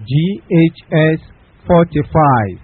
GHS 45.